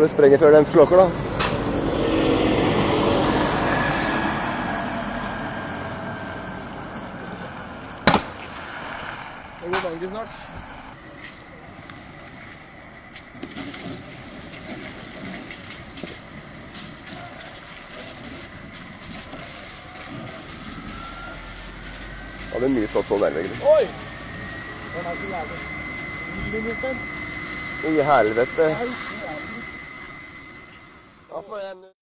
Håper det sprenger før den slåker, da. Det går banken snart. Hadde mye stått sånn der, egentlig. Oi! Den er så jævlig. I helvete. Nei, Of een...